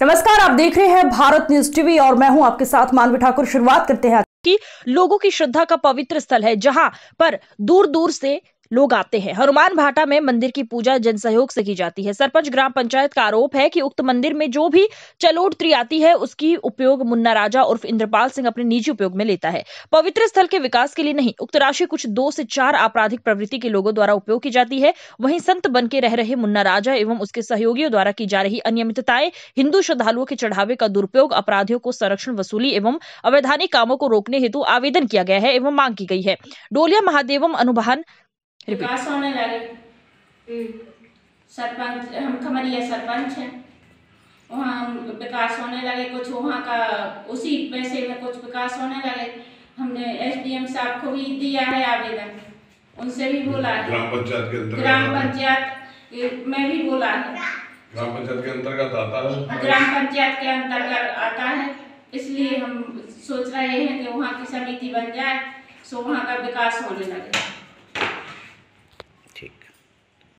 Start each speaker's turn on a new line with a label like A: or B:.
A: देख रहे हैं भारत न्यूज़ टीवी और मैं हूँ आपके साथ मानवी ठाकुर। शुरुआत करते हैं कि। लोगों की श्रद्धा का पवित्र स्थल है जहाँ पर दूर दूर से लोग आते हैं। हनुमान भाटा में मंदिर की पूजा जन सहयोग से की जाती है। सरपंच ग्राम पंचायत का आरोप है कि उक्त मंदिर में जो भी चलोट आती है, उसकी उपयोग मुन्ना राजा उर्फ़ इंद्रपाल सिंह अपने निजी उपयोग में लेता है। पवित्र स्थल के विकास के लिए नहीं, उक्त राशि कुछ दो से चार आपराधिक प्रवृत्ति के लोगों द्वारा उपयोग की जाती है। वहीं संत बन के रह रहे मुन्ना राजा एवं उसके सहयोगियों द्वारा की जा रही अनियमितताएँ, हिंदू श्रद्धालुओं के चढ़ावे का दुरुपयोग, अपराधियों को संरक्षण वसूली एवं अवैधानिक कामों को रोकने हेतु आवेदन किया गया है एवं मांग की गई है। डोलिया महादेवम अनुभान
B: विकास होने लगे। सरपंच हम खमरिया सरपंच हैं। वहाँ हम विकास होने लगे कुछ वहाँ का उसी पैसे में कुछ विकास होने लगे। हमने एसडीएम साहब को भी दिया है आवेदन। उनसे भी बोला है।
C: ग्राम पंचायत के अंतर्गत
B: ग्राम पंचायत में भी बोला है।
C: ग्राम पंचायत के अंतर्गत आता है?
B: ग्राम पंचायत के अंतर्गत आता है। इसलिए हम सोच रहे हैं कि वहाँ की समिति बन जाए सो वहाँ का विकास होने लगे। ঠিক